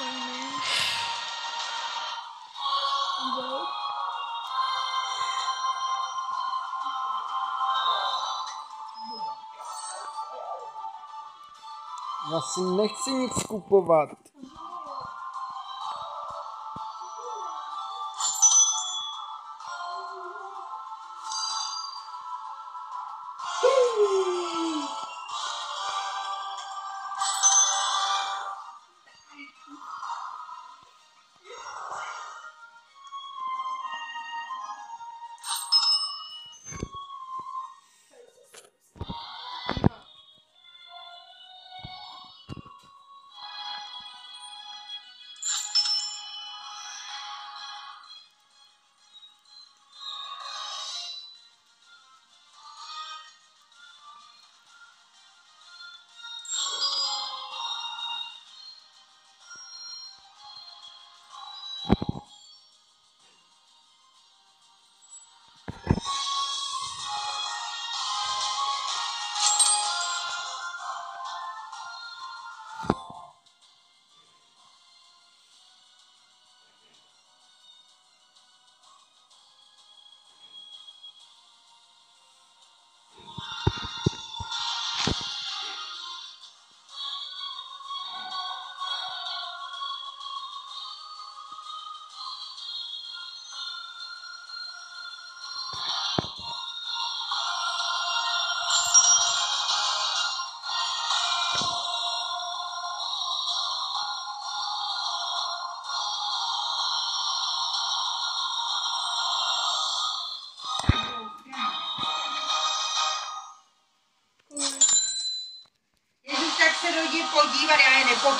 Já si nechci nic kupovat.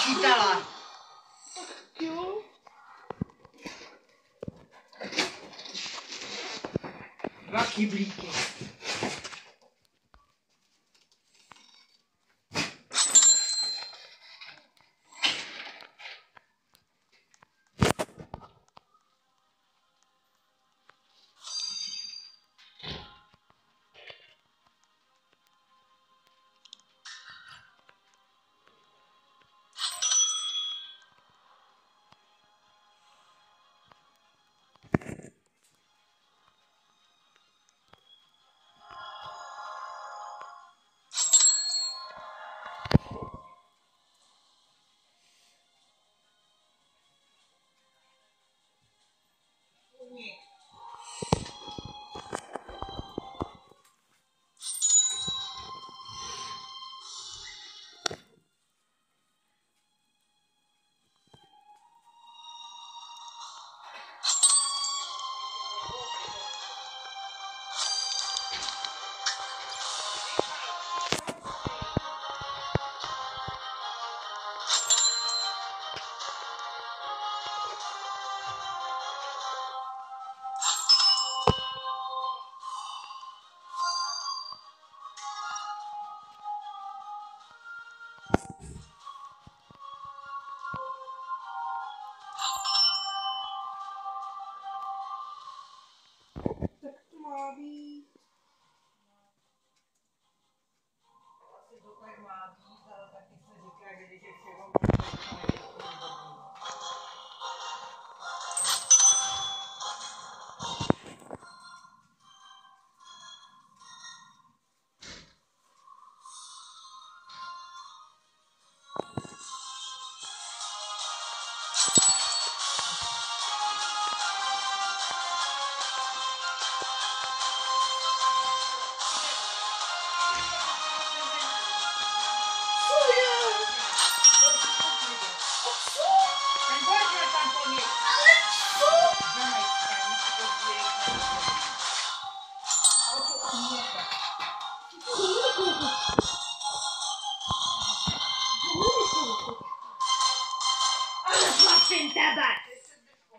počítala. Jo. Dva kyblíky.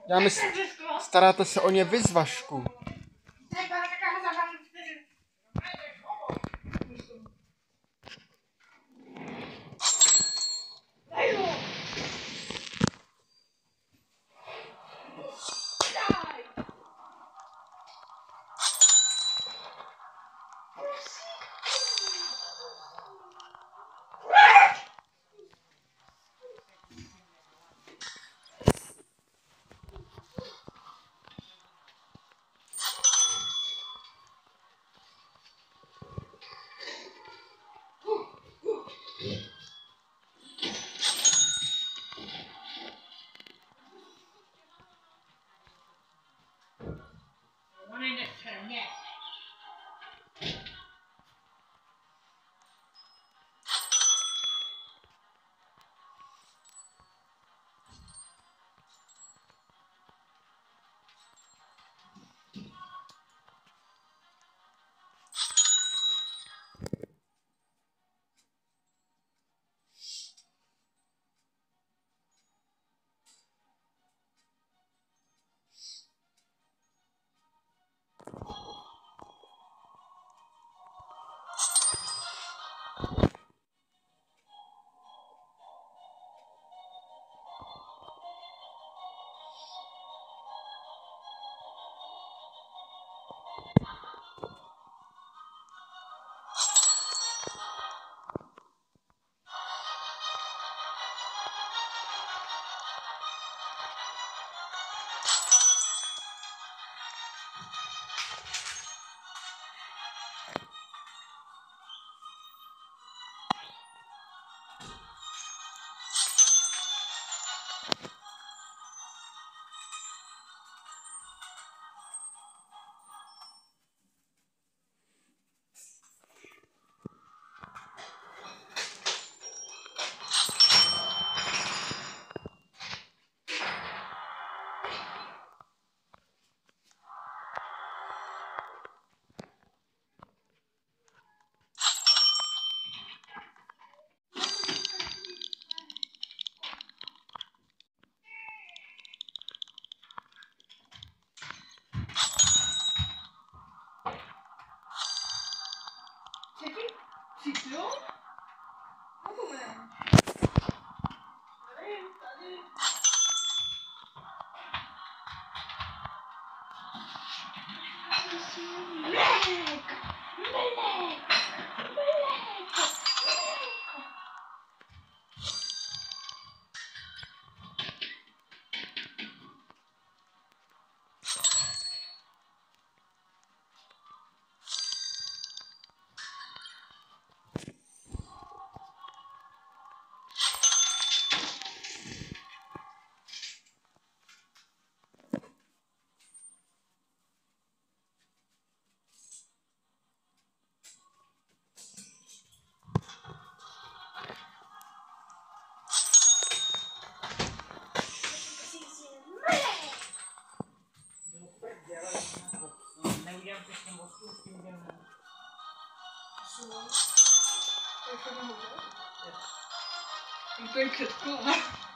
Já myslím, staráte se o ně vy z Vašku. Yes. Moleque! Moleque! Even een Ja. Ik denk het klaar.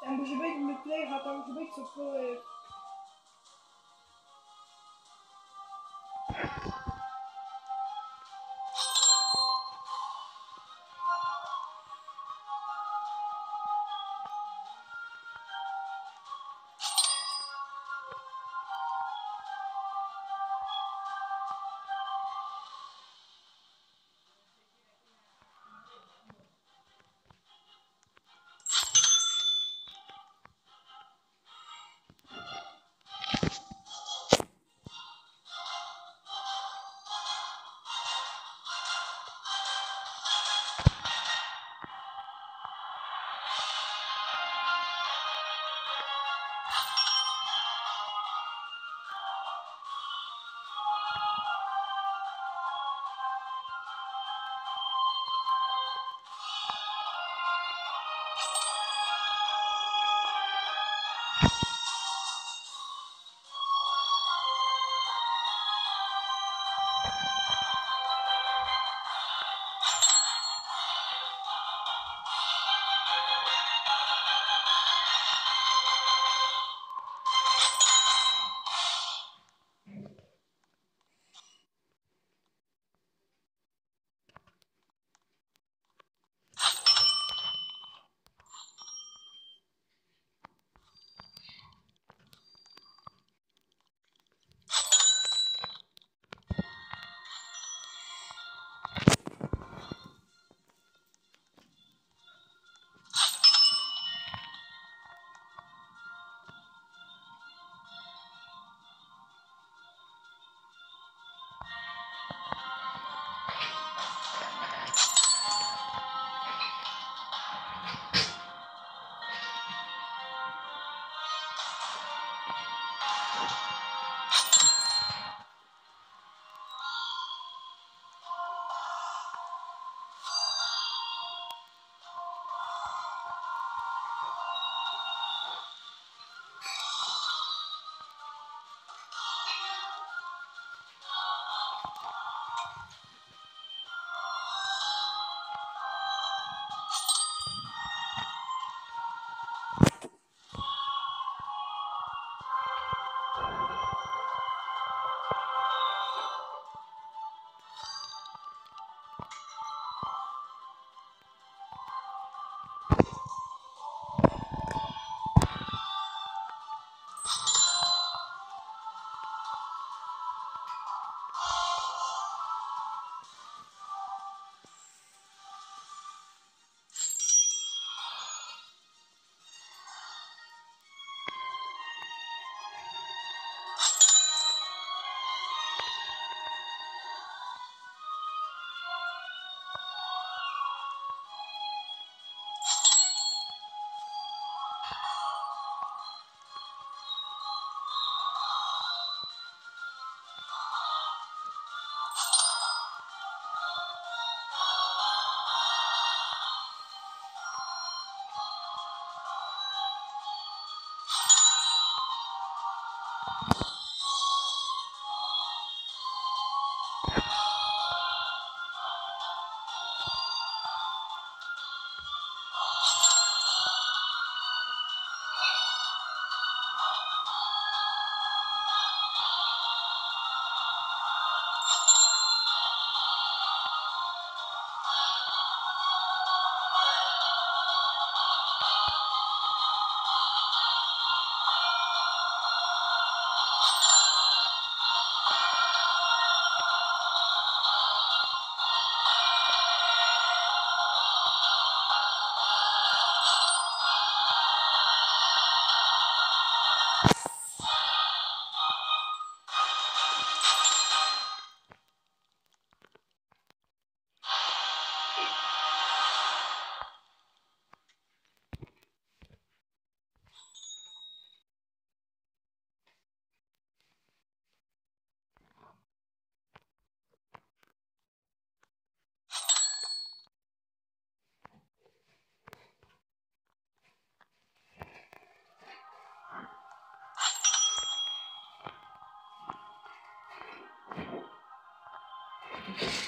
Dan moet je een beetje met play gaat, dan moet je beetje zo veel Ngay.